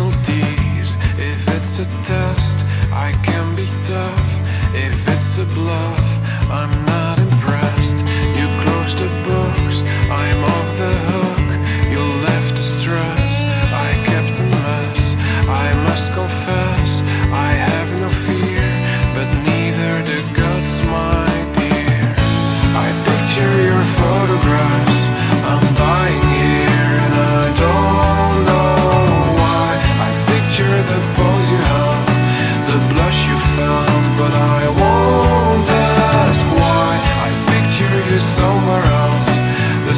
If it's a test, I can be tough. If it's a bluff, I'm not impressed. You closed the books, I'm off the hook. You left the stress, I kept the mess. I must confess, I have no fear, but neither the guts, my dear. I picture your photograph. somewhere else. The